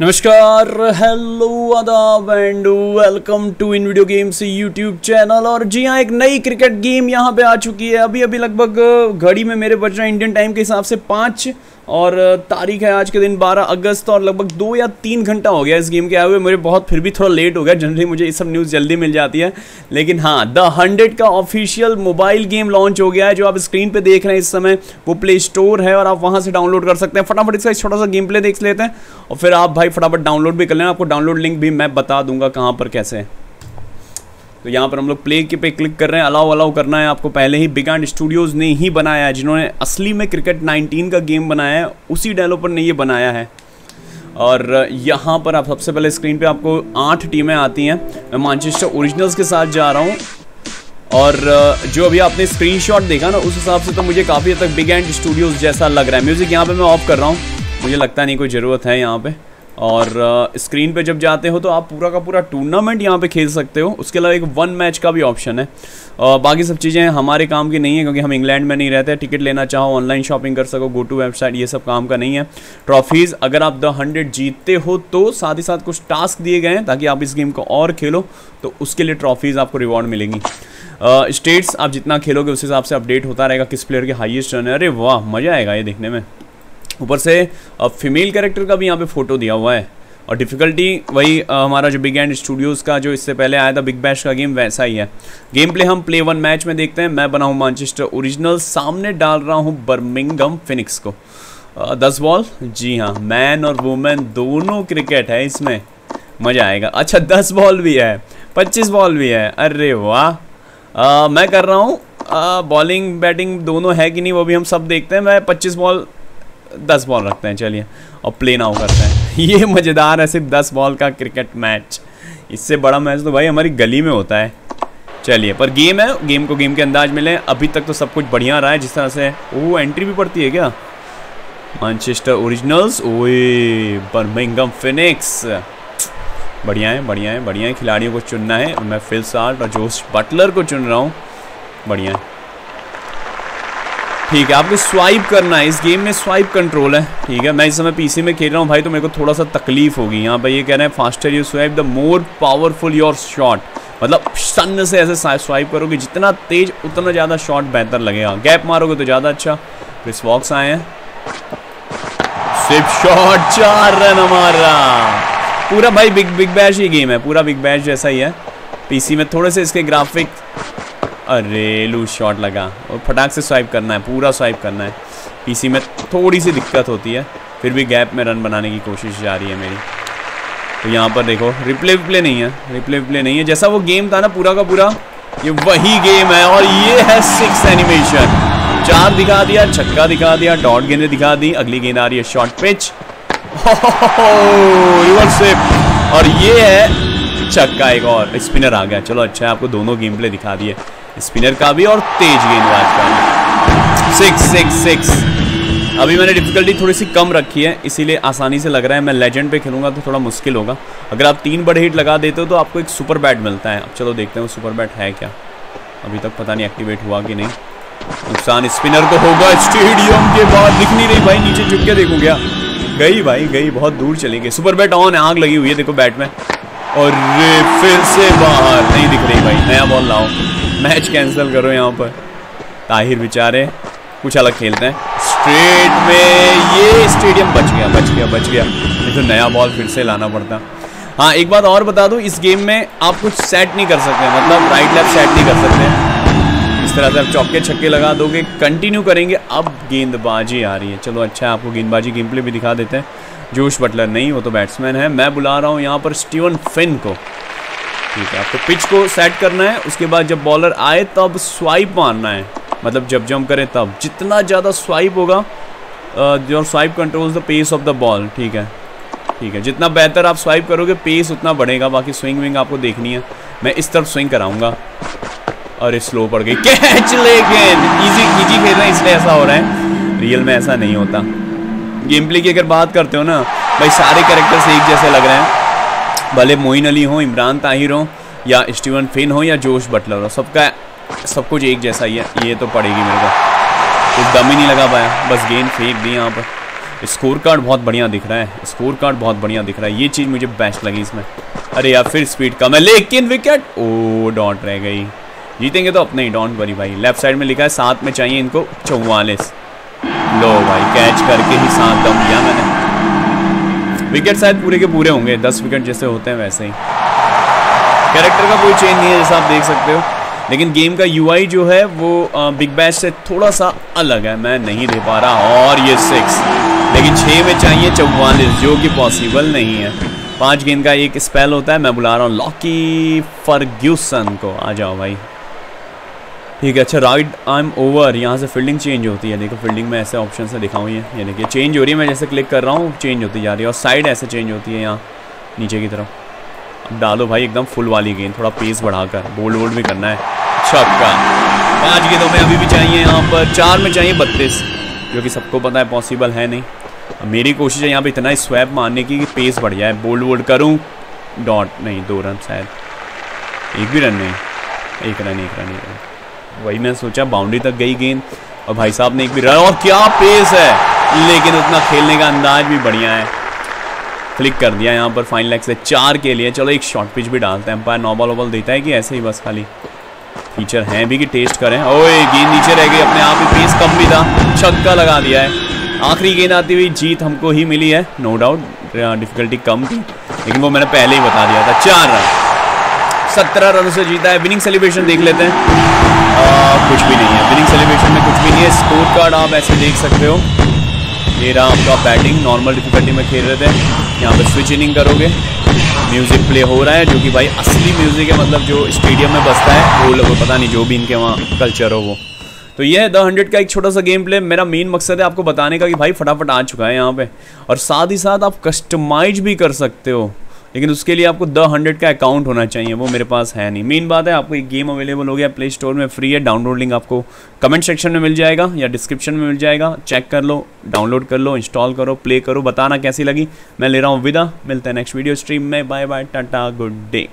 नमस्कार हेलो आदाब and welcome to in video games YouTube channel और जी हाँ एक नई क्रिकेट गेम यहाँ पे आ चुकी है। अभी अभी लगभग घड़ी में मेरे बच रहे हैं इंडियन टाइम के हिसाब से पाँच और तारीख है आज के दिन 12 अगस्त और लगभग दो या तीन घंटा हो गया इस गेम के आए हुए। मुझे बहुत फिर भी थोड़ा लेट हो गया। जनरली मुझे ये सब न्यूज़ जल्दी मिल जाती है। लेकिन हाँ द हंड्रेड का ऑफिशियल मोबाइल गेम लॉन्च हो गया है, जो आप स्क्रीन पे देख रहे हैं इस समय। वो प्ले स्टोर है और आप वहाँ से डाउनलोड कर सकते हैं। फटाफट इसका छोटा सा गेम प्ले देख लेते हैं। और फिर आप भाई फटाफट डाउनलोड भी कर लेना। आपको डाउनलोड लिंक भी मैं बता दूँगा कहाँ पर कैसे तो यहाँ पर हम लोग प्ले के पे क्लिक कर रहे हैं। अलाउ अलाउ करना है आपको। पहले ही बिग एंड स्टूडियोज़ ने ही बनाया है, जिन्होंने असली में क्रिकेट 19 का गेम बनाया है, उसी डेवलपर ने ये बनाया है। और यहाँ पर आप सबसे पहले स्क्रीन पे आपको आठ टीमें आती हैं। मैं मानचेस्टर ओरिजिनल्स के साथ जा रहा हूँ। और जो अभी आपने स्क्रीनशॉट देखा ना, उस हिसाब से तो मुझे काफ़ी हद तक बिग एंड स्टूडियोज़ जैसा लग रहा है। म्यूज़िक यहाँ पर मैं ऑफ़ कर रहा हूँ। मुझे लगता नहीं कोई ज़रूरत है यहाँ पे। और स्क्रीन पे जब जाते हो तो आप पूरा का पूरा टूर्नामेंट यहाँ पे खेल सकते हो। उसके अलावा एक वन मैच का भी ऑप्शन है। बाकी सब चीज़ें हमारे काम की नहीं है क्योंकि हम इंग्लैंड में नहीं रहते। टिकट लेना चाहो ऑनलाइन शॉपिंग कर सको गो टू वेबसाइट ये सब काम का नहीं है। ट्रॉफीज़ अगर आप द हंड्रेड जीतते हो तो साथ ही साथ कुछ टास्क दिए गए हैं ताकि आप इस गेम को और खेलो तो उसके लिए ट्रॉफीज़ आपको रिवॉर्ड मिलेंगी। स्टेट्स आप जितना खेलोगे उस हिसाब से अपडेट होता रहेगा किस प्लेयर के हाईएस्ट रन है। अरे वाह, मज़ा आएगा ये देखने में। ऊपर से फीमेल कैरेक्टर का भी यहाँ पे फ़ोटो दिया हुआ है। और डिफ़िकल्टी वही आ, हमारा जो बिग एंड स्टूडियोज़ का जो इससे पहले आया था बिग बैश का गेम वैसा ही है। गेम प्ले हम प्ले वन मैच में देखते हैं। मैं बना हूँ मानचेस्टर ओरिजिनल सामने डाल रहा हूँ बर्मिंगम फिनिक्स को। आ, दस बॉल जी हाँ मैन और वुमेन दोनों क्रिकेट है इसमें। मज़ा आएगा। अच्छा दस बॉल भी है पच्चीस बॉल भी है। अरे वाह। मैं कर रहा हूँ। बॉलिंग बैटिंग दोनों है कि नहीं वो भी हम सब देखते हैं। मैं पच्चीस बॉल दस बॉल रखते हैं, चलिए, और प्ले नाउ करते हैं। ये मज़ेदार है, सिर्फ़ दस बॉल का क्रिकेट मैच इससे बड़ा मैच तो भाई हमारी गली में होता है। चलिए, पर गेम है गेम को गेम के अंदाज मिले अभी तक तो सब कुछ बढ़िया रहा है, जिस तरह से वो एंट्री भी पड़ती है क्या? मानचेस्टर ओरिजिनल्स ओए बर्मिंगम फिनिक्स बढ़िया है बढ़िया है बढ़िया है, खिलाड़ियों को चुनना है। मैं फिल साल्ट और जोश बटलर को चुन रहा हूँ। बढ़िया है। ठीक है आपको स्वाइप करना है, इस गेम में स्वाइप कंट्रोल है। ठीक है, मैं इस समय पीसी में खेल रहा हूँ भाई तो मेरे को थोड़ा सा तकलीफ़ होगी। यहाँ पर ये कह रहे हैं faster you swipe the more powerful your shot मतलब सन से ऐसे स्वाइप करोगे, जितना तेज, उतना ज़्यादा शॉट बेहतर लगेगा। गैप मारोगे तो ज़्यादा अच्छा। क्रिस वॉक्स आए हैं। स्विप शॉट चार रन हमारा। पूरा भाई बिग बिग बैश ही गेम है, पूरा बिग बैश जैसा ही है। पीसी में थोड़े से इसके ग्राफिक अरे लूज शॉट लगा। और फटाक से स्वाइप करना है, पूरा स्वाइप करना है। पीसी में थोड़ी सी दिक्कत होती है, फिर भी गैप में रन बनाने की कोशिश जा रही है मेरी। तो यहाँ पर देखो रिप्ले विप्ले नहीं है रिप्ले विप्ले नहीं है। जैसा वो गेम था ना, पूरा का पूरा, ये वही गेम है और ये है सिक्स एनिमेशन चार दिखा दिया, छक्का दिखा दिया डॉट गेंदे दिखा दी, अगली गेंद आ रही है शॉर्ट पिच रिवर्स और ये है छक्का एक और स्पिनर आ गया। चलो अच्छा है, आपको दोनों गेम प्ले दिखा दिए। स्पिनर का भी और तेज गेंदबाज का भी। सिक्स सिक्स सिक्स अभी मैंने डिफिकल्टी थोड़ी सी कम रखी है, इसीलिए आसानी से लग रहा है मैं लेजेंड पे खेलूँगा तो थोड़ा मुश्किल होगा। अगर आप तीन बड़े हिट लगा देते हो तो आपको एक सुपर बैट मिलता है। अब चलो देखते हैं वो सुपर बैट है क्या। अभी तक पता नहीं एक्टिवेट हुआ कि नहीं। नुकसान स्पिनर को होगा, स्टेडियम के बाद दिख नहीं रही भाई, नीचे झुक के देखो क्या। गई भाई, गई, बहुत दूर चली गई। सुपर बैट ऑन है, आग लगी हुई है, देखो बैट में। और फिर से बाहर। नहीं दिख रही भाई, नया बॉल लाओ। मैच कैंसिल करो यहाँ पर। ताहिर बेचारे, कुछ अलग खेलते हैं। स्ट्रेट में ये स्टेडियम बच गया बच गया बच गया। नहीं तो नया बॉल फिर से लाना पड़ता। हाँ एक बात और बता दूँ, इस गेम में आप कुछ सेट नहीं कर सकते मतलब राइट लेफ़्ट सेट नहीं कर सकते। इस तरह से आप चौके छक्के लगा दोगे कंटिन्यू करेंगे, अब गेंदबाजी आ रही है। चलो अच्छा आपको गेंदबाजी गेम प्ले भी दिखा देते हैं। जोश बटलर नहीं, वो तो बैट्समैन है। मैं बुला रहा हूँ यहाँ पर स्टीवन फिन को। ठीक है, आपको पिच को सेट करना है, उसके बाद जब बॉलर आए, तब स्वाइप मारना है। मतलब जब जंप करें, तब। जितना ज़्यादा स्वाइप होगा जो swipe controls the pace of the ball ठीक है? ठीक है, जितना बेहतर आप स्वाइप करोगे पेस उतना बढ़ेगा, बाकी स्विंग विंग आपको देखनी है। मैं इस तरफ़ स्विंग कराऊँगा। अरे स्लो पड़ गई। कैच लेकिन! इजी इजी खेल रहे हैं, इसलिए ऐसा हो रहा है। रियल में ऐसा नहीं होता। गेम प्ले की अगर बात करते हो ना, भाई सारे कैरेक्टर्स एक जैसे लग रहे हैं। भले मोइन अली हो, इमरान ताहिर हो, या स्टीवन फिन हो, या जोश बटलर हो, सबका सब कुछ एक जैसा ही है। ये तो पड़ेगी मेरे को। कुछ दम ही नहीं लगा पाया। बस गेंद फेंक दी यहाँ पर। स्कोर कार्ड बहुत बढ़िया दिख रहा है। स्कोर कार्ड बहुत बढ़िया दिख रहा है। ये चीज़ मुझे बेस्ट लगी इसमें। अरे यार, फिर स्पीड कम है। लेकिन विकेट ओ, डॉट रह गई। जीतेंगे तो अपने ही डोंट वरी भाई। लेफ़्ट साइड में लिखा है सात में चाहिए इनको चौवालीस। लो भाई कैच करके ही सात दम दिया मैंने। विकेट शायद पूरे के पूरे होंगे, दस विकेट जैसे होते हैं वैसे ही। कैरेक्टर का कोई चेंज नहीं है जैसा आप देख सकते हो। लेकिन गेम का यूआई जो है, वो बिग बैश से थोड़ा सा अलग है, मैं नहीं दे पा रहा। और ये सिक्स लेकिन छः में चाहिए चौवालीस, जो कि पॉसिबल नहीं है। पाँच गेंद का एक स्पेल होता है, मैं बुला रहा हूँ लॉकी फर्ग्यूसन को। आ जाओ भाई। ठीक है अच्छा राइट आई एम ओवर यहाँ से फील्डिंग चेंज होती है। देखो फील्डिंग में ऐसे ऑप्शन से दिखाऊँ ये। ये देखिए चेंज हो रही है। मैं जैसे क्लिक कर रहा हूँ चेंज होती जा रही है। और साइड ऐसे चेंज होती है यहाँ, नीचे की तरफ़। अब डालो भाई, एकदम फुल वाली गेंद थोड़ा पेस बढ़ाकर। बोल्ड वोल्ड भी करना है। छक्का। पाँच गेंदों में अभी भी चाहिए यहाँ पर। चार में चाहिए बत्तीस। जो कि सबको पता है पॉसिबल है नहीं। अब मेरी कोशिश है यहाँ पे इतना स्वैप मारने की कि पेस बढ़ जाए। बोल्ड वोल्ड करूँ। डॉट नहीं, दो रन शायद। एक भी रन नहीं। एक रन एक रन एक रन वही मैं सोचा बाउंड्री तक गई गेंद। और भाई साहब ने एक भी रन और क्या पेस है। लेकिन उतना खेलने का अंदाज भी बढ़िया है। क्लिक कर दिया यहाँ पर फाइन लेग से चार के लिए। चलो एक शॉर्ट पिच भी डालते हैं। एम्पायर नॉबल ओबल देता है कि ऐसे ही बस खाली। फीचर हैं भी कि टेस्ट करें। ओए, गेंद नीचे रह गई। अपने आप ही पेस कम भी था। छक्का लगा दिया है। आखिरी गेंद आती हुई जीत हमको ही मिली है। नो डाउट डिफिकल्टी कम थी। लेकिन वो मैंने पहले ही बता दिया था। चार रन। सत्रह रन से जीता है। विनिंग सेलिब्रेशन देख लेते हैं। कुछ भी नहीं है। विनिंग सेलिब्रेशन में कुछ भी नहीं है। स्कोर कार्ड आप ऐसे देख सकते हो। ये रहा आपका बैटिंग नॉर्मल डिफिकल्टी में खेल रहे थे। यहाँ पे स्विच इनिंग करोगे। म्यूज़िक प्ले हो रहा है, जो कि भाई असली म्यूज़िक है मतलब जो स्टेडियम में बसता है, वो लोग पता नहीं, जो भी इनके वहाँ कल्चर हो वो। तो ये है द हंड्रेड का एक छोटा सा गेम प्ले मेरा मेन मकसद है आपको बताने का कि भाई फटाफट आ चुका है यहाँ पे। और साथ ही साथ आप कस्टमाइज भी कर सकते हो। लेकिन उसके लिए आपको द हंड्रेड का अकाउंट होना चाहिए, वो मेरे पास है नहीं। मेन बात है, आपको एक गेम अवेलेबल हो गया प्ले स्टोर में फ्री है डाउनलोड लिंक आपको कमेंट सेक्शन में मिल जाएगा या डिस्क्रिप्शन में मिल जाएगा। चेक कर लो डाउनलोड कर लो इंस्टॉल करो प्ले करो, बताना कैसी लगी। मैं ले रहा हूँ विदा, मिलता है नेक्स्ट वीडियो स्ट्रीम में। Bye bye tata good day